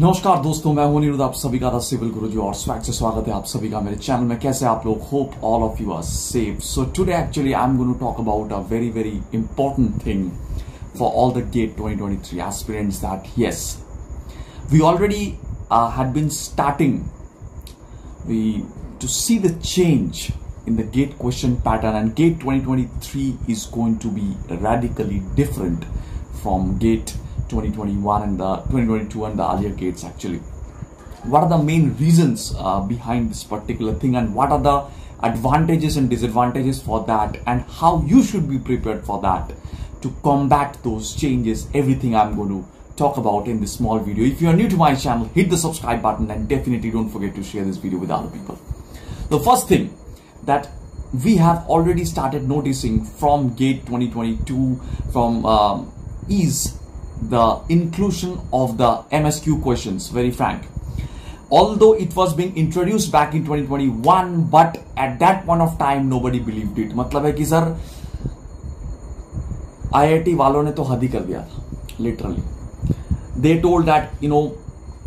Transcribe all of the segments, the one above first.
नमस्कार दोस्तों मैं हूँ निरुद्ध आप सभी का द सिविल गुरुजी और स्वैग से स्वागत है आप सभी का मेरे चैनल में कैसे आप लोग hope all of you are safe so today actually I am going to talk about a very very important thing for all the GATE 2023 aspirants that yes we already uh, had been starting we to see the change in the gate question pattern and gate 2023 is going to be radically different from gate 2021 and the 2022 and the earlier gates actually. What are the main reasons uh, behind this particular thing and what are the advantages and disadvantages for that and how you should be prepared for that to combat those changes? Everything i'm going to talk about in this small video. If you are new to my channel hit the subscribe button and definitely don't forget to share this video with other people. The first thing that we have already started noticing from gate 2022 from um, is the inclusion of the MSQ questions, very frank. Although it was being introduced back in 2021, but at that point of time, nobody believed it. मतलब है कि sir IIT वालों ने तो हद ही कर दिया था literally. They told that you know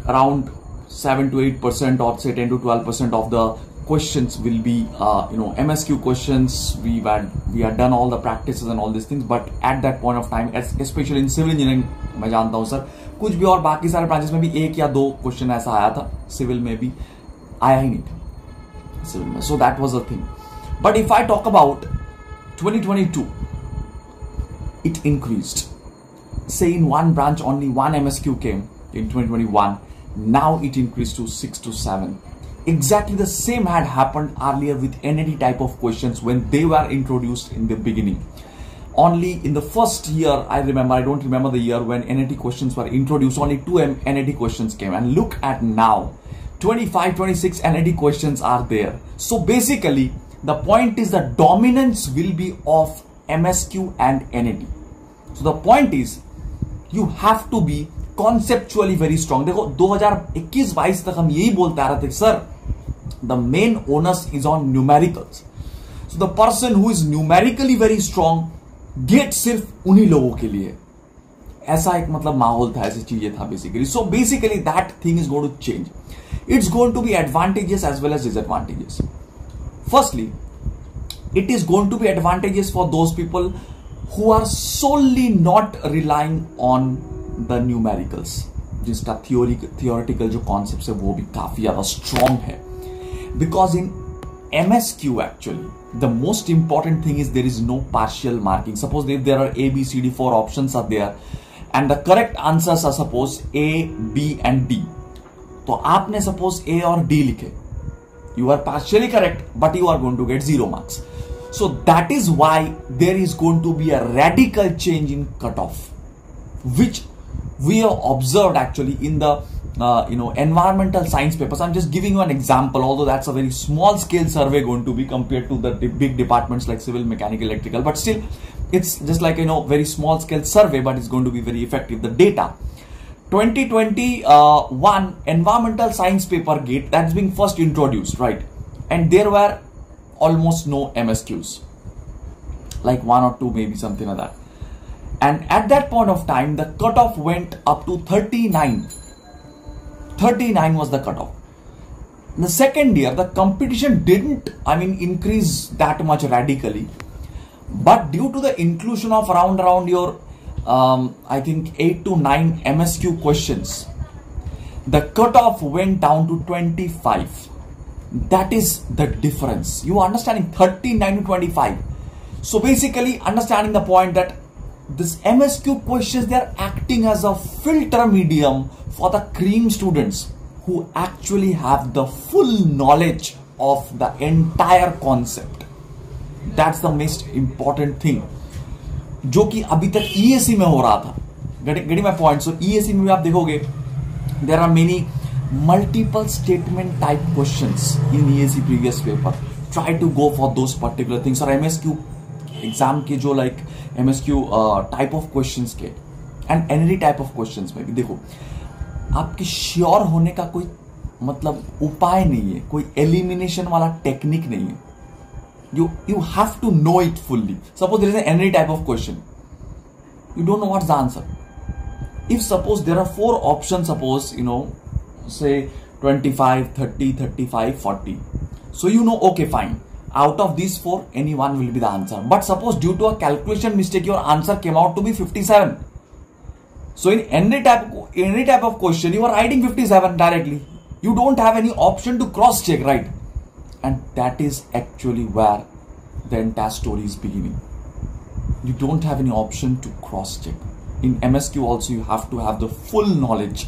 around 7 to 8 percent or say 10 to 12 percent of the questions will be uh, you know MSQ questions. We had we had done all the practices and all these things, but at that point of time, as- especially in civil engineering, मैं जानता हूँ sir कुछ भी और बाकी सारे branches में भी एक या दो क्वेश्चन ऐसा आया था सिविल में भी आया ही नहीं था सिविल में so that was a thing but if I talk about 2022 it increased say in one branch only one msq came in 2021 now it increased to 6 to 7 exactly the same had happened earlier with NAT type of questions when they were introduced in the beginning only in the first year i remember i don't remember the year when NAT questions were introduced only two M- NAT questions came and look at now 25 26 NAT questions are there so basically the point is the dominance will be of MSQ and NAT so the point is you have to be conceptually very strong देखो 2021-22 तक हम यही बोलते आ रहे थे sir the main onus is on numericals so the person who is numerically very strong GATE सिर्फ़ उन्हीं लोगों के लिए। ऐसा एक मतलब माहौल था, ऐसी चीज़ें था basically so basically that thing is gone to change it's going to be advantages as well as disadvantages firstly it is going to be advantages for those people who are solely not relying on the numericals जिसका theoretic theoretical जो concept है, वो भी काफ़ी ज़्यादा strong है। Because in MSQ actually the most important thing is there is no partial marking suppose if there are A B C D four options are there and the correct answers are suppose A B and D तो आपने suppose A और D लिखे you are partially correct but you are going to get zero marks so that is why there is going to be a radical change in cutoff which we have observed actually in the uh, you know environmental science papers. I'm just giving you an example although that's a very small scale survey going to be compared to the big departments like civil mechanical electrical but still it's just like you know very small scale survey but it's going to be very effective. The data. 2021 environmental science paper gate that's being first introduced right? And there were almost no msqs like one or two maybe something like that. And at that point of time the cutoff went up to 39 39 was the cutoff. The second year the competition didn't i mean increase that much radically. But due to the inclusion of around around your um, i think 8 to 9 msq questions the cutoff went down to 25 that is the difference. You understanding 39 to 25 so basically understanding the point that this msq questions they are acting as a filter medium for the cream students who actually have the full knowledge of the entire concept that's the most important thing जो कि अभी तक EAC में हो रहा था getting my point so EAC में भी आप देखोगे there are many multiple statement type questions in EAC previous paper try to go for those particular things और एमएसक्यू एग्ज़ाम के जो like M S Q type of question के and any type of question में भी, देखो, आपके sure होने का कोई मतलब उपाय नहीं है, कोई एलिमिनेशन वाला टेक्निक नहीं है। You you have to know it fully suppose there is any type of question you don't know what the answer if suppose there are four option suppose you know say twenty five thirty thirty five forty so you know okay fine Out of these four, any one will be the answer. But suppose due to a calculation mistake, your answer came out to be 57. So in any type, any type of question, you are writing 57 directly. You don't have any option to cross check, right? And that is actually where the entire story is beginning. You don't have any option to cross check. In MSQ also, you have to have the full knowledge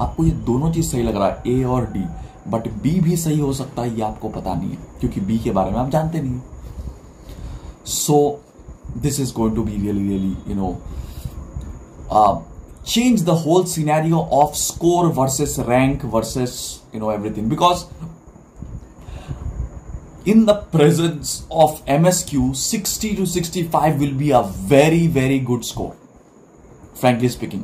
आपको ये दोनों चीज सही लग रहा है ए और D but B भी सही हो सकता है, ये आपको पता नहीं है, क्योंकि बी के बारे में आप जानते नहीं so this is going to be really really you know change the whole scenario of score versus rank versus you know everything because in the presence of M S Q sixty to sixty five will be a very very good score frankly speaking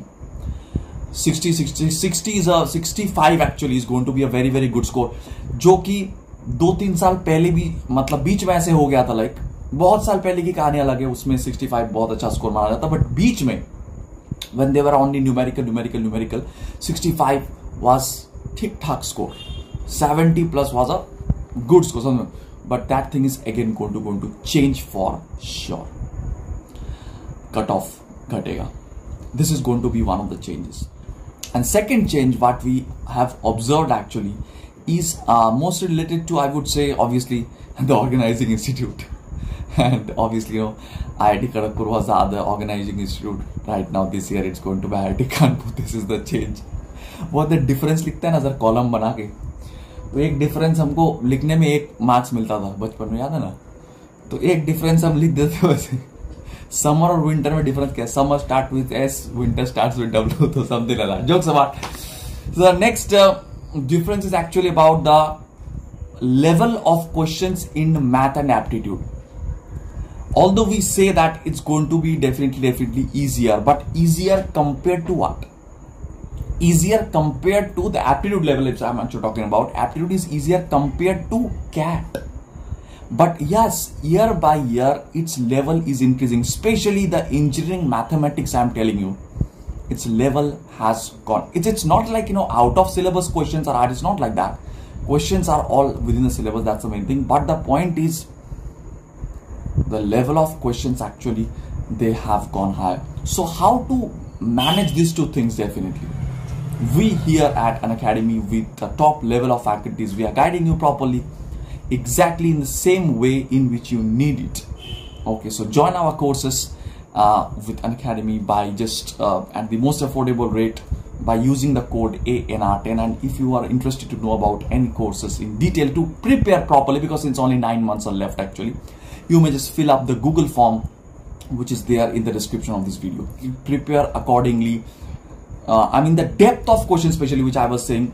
65 actually is going to be a very very good score जो कि दो तीन साल पहले भी मतलब बीच में ऐसे हो गया था लाइक बहुत साल पहले की कहानी अलग है, उसमें 65 बहुत अच्छा स्कोर माना जाता बट बीच में when there were only numerical numerical numerical 65 was ठीक ठाक score 70 plus was a good score समझ but that thing is again going to going to change for sure cut off घटेगा. This is going to be one of the changes and second change, what we have observed actually is uh, most related to, I would say, obviously, the organizing institute. and obviously, you know, IIT Kharagpur was the other organizing institute. Right now, this year, it's going to be IIT Kanpur. This is the change. बहुत difference लिखते हैं ना sir column बना के तो एक difference हमको लिखने में एक मार्क्स मिलता था बचपन में याद है ना तो एक डिफरेंस हम लिख देते वैसे समर और विंटर में डिफरेंस क्या है summer start with S winter start with W तो something like that jokes about so the next difference is actually about the level of questions in math and aptitude although we say that it's going to be definitely definitely easier but easier compared to what easier compared to the aptitude level which i'm actually talking about aptitude is easier compared to cat but yes year by year its level is increasing. Especially the engineering mathematics i'm telling you its level has gone. It's, it's not like you know out of syllabus questions are hard. It's not like that. Questions are all within the syllabus. That's the main thing. But the point is the level of questions actually they have gone higher. So how to manage these two things definitely? We here at Unacademy with the top level of faculties we are guiding you properly exactly in the same way in which you need it. Okay so join our courses uh, with Unacademy by just uh, at the most affordable rate by using the code ANR10 and if you are interested to know about any courses in detail to prepare properly because it's only nine months are left actually you may just fill up the Google form which is there in the description of this video. You prepare accordingly. Uh, I mean the depth of questions especially which I was saying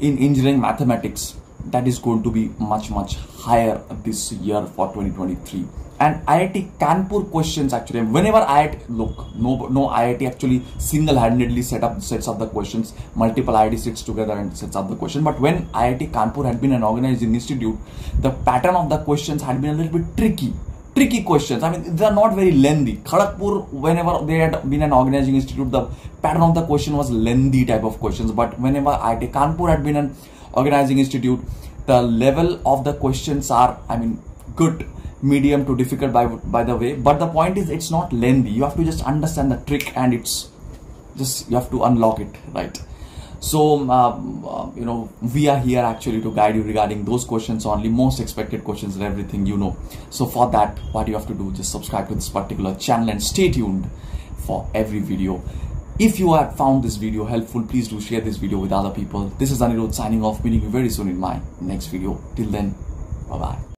in engineering mathematics that is going to be much much higher this year for 2023 and IIT Kanpur questions actually whenever IIT look no no IIT actually single-handedly set up sets up the questions. Multiple IIT sits together and sets up the question. But when IIT Kanpur had been an organizing institute the pattern of the questions had been a little bit tricky. Tricky questions. I mean they are not very lengthy. Kharagpur whenever they had been an organizing institute the pattern of the question was lengthy type of questions. But whenever IIT Kanpur had been an organizing institute the level of the questions are i mean good medium to difficult by by the way. But the point is it's not lengthy. You have to just understand the trick and it's just you have to unlock it right? So um, uh, you know we are here actually to guide you regarding those questions only most expected questions and everything you know. So for that what you have to do just subscribe to this particular channel and stay tuned for every video if you have found this video helpful, please do share this video with other people. This is Anirudh signing off, meeting you very soon in my next video. Till then, bye-bye.